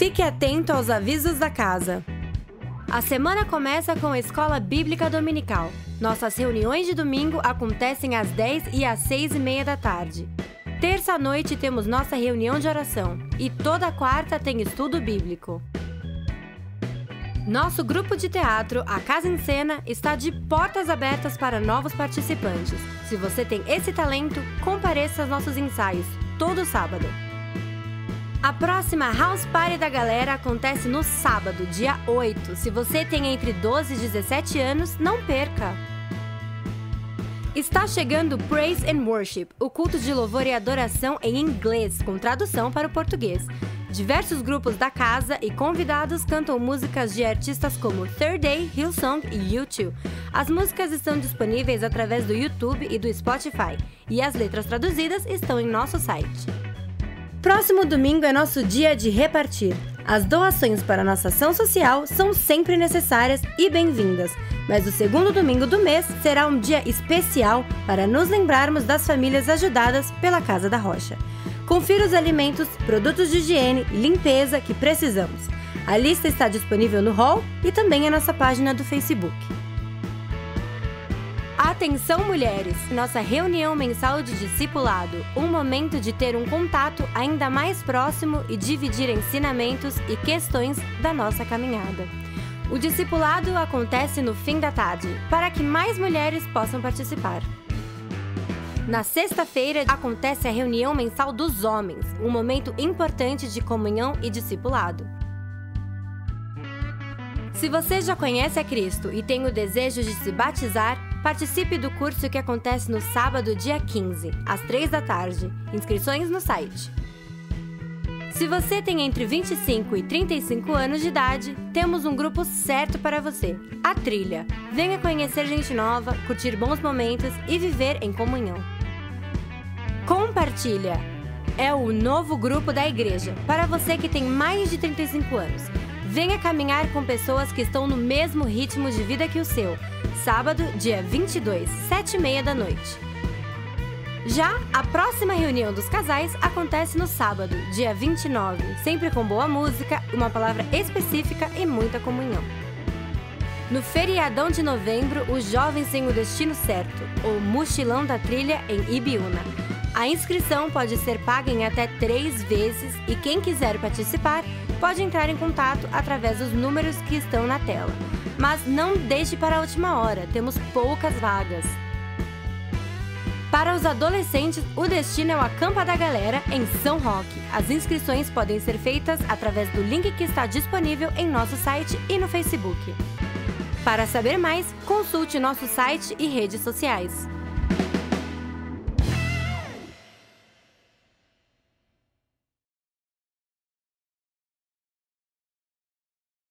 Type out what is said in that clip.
Fique atento aos avisos da casa. A semana começa com a Escola Bíblica Dominical. Nossas reuniões de domingo acontecem às 10 e às 6 e meia da tarde. Terça noite temos nossa reunião de oração e toda quarta tem estudo bíblico. Nosso grupo de teatro, a Casa em Cena, está de portas abertas para novos participantes. Se você tem esse talento, compareça aos nossos ensaios, todo sábado. A próxima House Party da galera acontece no sábado, dia 8. Se você tem entre 12 e 17 anos, não perca! Está chegando Praise and Worship, o culto de louvor e adoração em inglês, com tradução para o português. Diversos grupos da casa e convidados cantam músicas de artistas como Third Day, Hillsong e U2. As músicas estão disponíveis através do YouTube e do Spotify, e as letras traduzidas estão em nosso site. Próximo domingo é nosso dia de repartir. As doações para nossa ação social são sempre necessárias e bem-vindas, mas o segundo domingo do mês será um dia especial para nos lembrarmos das famílias ajudadas pela Casa da Rocha. Confira os alimentos, produtos de higiene e limpeza que precisamos. A lista está disponível no hall e também em nossa página do Facebook. Atenção mulheres! Nossa reunião mensal de discipulado, um momento de ter um contato ainda mais próximo e dividir ensinamentos e questões da nossa caminhada. O discipulado acontece no fim da tarde, para que mais mulheres possam participar. Na sexta-feira acontece a reunião mensal dos homens, um momento importante de comunhão e discipulado. Se você já conhece a Cristo e tem o desejo de se batizar, participe do curso que acontece no sábado, dia 15, às 3 da tarde. Inscrições no site. Se você tem entre 25 e 35 anos de idade, temos um grupo certo para você: a Trilha. Venha conhecer gente nova, curtir bons momentos e viver em comunhão. Compartilha é o novo grupo da igreja para você que tem mais de 35 anos. Venha caminhar com pessoas que estão no mesmo ritmo de vida que o seu. Sábado, dia 22, 7 e meia da noite. Já a próxima reunião dos casais acontece no sábado, dia 29, sempre com boa música, uma palavra específica e muita comunhão. No feriadão de novembro, os jovens têm o destino certo, o Mochilão da Trilha em Ibiúna. A inscrição pode ser paga em até três vezes e quem quiser participar pode entrar em contato através dos números que estão na tela. Mas não deixe para a última hora, temos poucas vagas. Para os adolescentes, o destino é o Acampa da Galera em São Roque. As inscrições podem ser feitas através do link que está disponível em nosso site e no Facebook. Para saber mais, consulte nosso site e redes sociais.